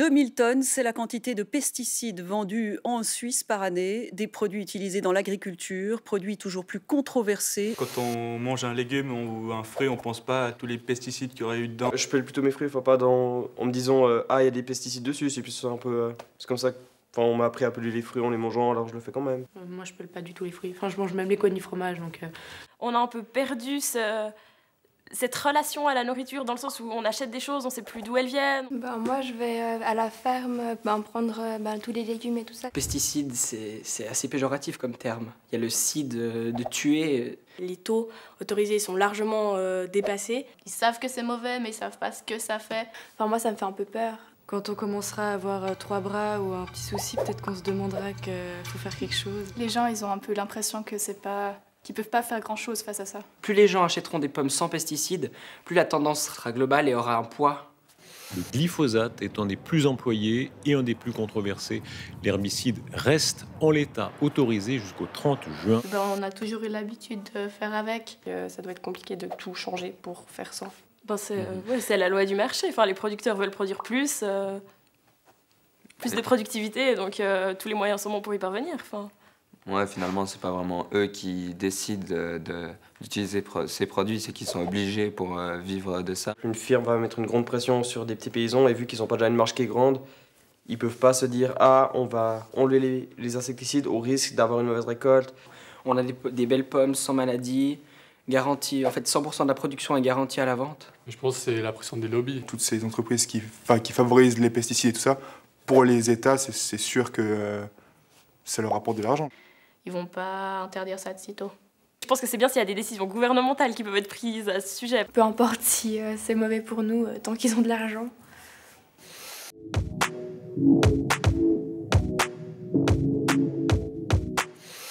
2000 tonnes, c'est la quantité de pesticides vendus en Suisse par année, des produits utilisés dans l'agriculture, produits toujours plus controversés. Quand on mange un légume ou un fruit, on ne pense pas à tous les pesticides qu'il y aurait eu dedans. Je pèle plutôt mes fruits, enfin pas dans, en me disant euh, ah il y a des pesticides dessus, c'est plus un peu, euh, c'est comme ça. Enfin, on m'a appris à peler les fruits en les mangeant, alors je le fais quand même. Moi, je pèle pas du tout les fruits. Enfin, je mange même les cônes du fromage, donc. On a un peu perdu ce cette relation à la nourriture dans le sens où on achète des choses, on sait plus d'où elles viennent ben, Moi, je vais euh, à la ferme ben, prendre ben, tous les légumes et tout ça. Pesticides, c'est assez péjoratif comme terme. Il y a le cid de tuer. Les taux autorisés sont largement euh, dépassés. Ils savent que c'est mauvais, mais ils savent pas ce que ça fait. Enfin, moi, ça me fait un peu peur. Quand on commencera à avoir euh, trois bras ou un petit souci, peut-être qu'on se demandera qu'il faut faire quelque chose. Les gens, ils ont un peu l'impression que c'est pas qui peuvent pas faire grand-chose face à ça. Plus les gens achèteront des pommes sans pesticides, plus la tendance sera globale et aura un poids. Le glyphosate étant des plus employés et un des plus controversés, l'herbicide reste en l'état autorisé jusqu'au 30 juin. Ben, on a toujours eu l'habitude de faire avec. Euh, ça doit être compliqué de tout changer pour faire sans. Ben, mhm. c'est la loi du marché. Enfin, les producteurs veulent produire plus, euh, plus de productivité, donc euh, tous les moyens sont bons pour y parvenir. Enfin. Ouais, finalement, c'est pas vraiment eux qui décident d'utiliser ces produits, c'est qu'ils sont obligés pour euh, vivre de ça. Une firme va mettre une grande pression sur des petits paysans et vu qu'ils n'ont pas déjà une marge qui est grande, ils peuvent pas se dire ah on va enlever les, insecticides au risque d'avoir une mauvaise récolte. On a des, belles pommes sans maladie, garantie, en fait 100% de la production est garantie à la vente. Je pense que c'est la pression des lobbies. Toutes ces entreprises qui, qui favorisent les pesticides et tout ça, pour les États, c'est sûr que euh, ça leur apporte de l'argent ils vont pas interdire ça de sitôt. Je pense que c'est bien s'il y a des décisions gouvernementales qui peuvent être prises à ce sujet. Peu importe si euh, c'est mauvais pour nous, euh, tant qu'ils ont de l'argent.